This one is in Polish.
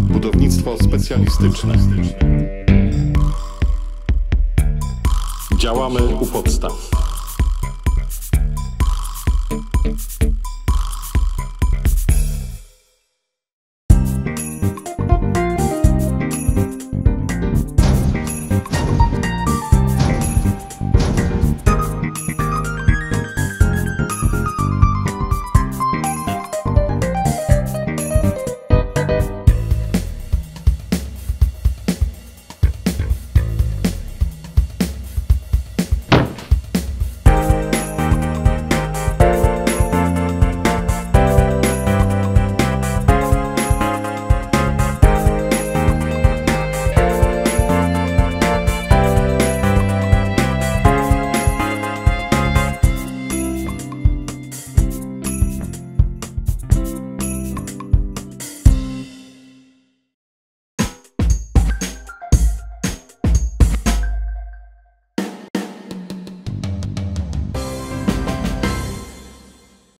Budownictwo specjalistyczne. Działamy u podstaw.